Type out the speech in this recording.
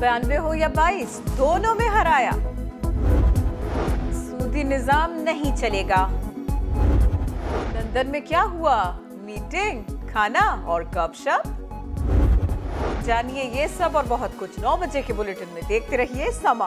बयानवे हो या बाईस, दोनों में हराया। सूदी निज़ाम नहीं चलेगा। लंदन में क्या हुआ? मीटिंग, खाना और गपशप जानिए ये सब और बहुत कुछ नौ बजे के बुलेटिन में देखते रहिए समा।